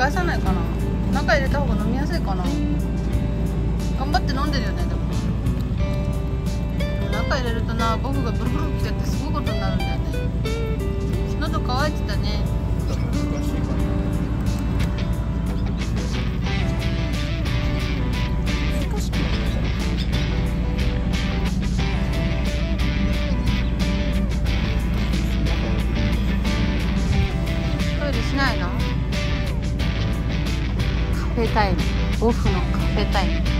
返さないかな。中入れた方が飲みやすいかな。頑張って飲んでるよねでも。でも中入れるとな僕がブルブルきちゃってすごいことになるんだよね。喉乾いてたね。トイレしないの？カフェタイム。オフのカフェタイム。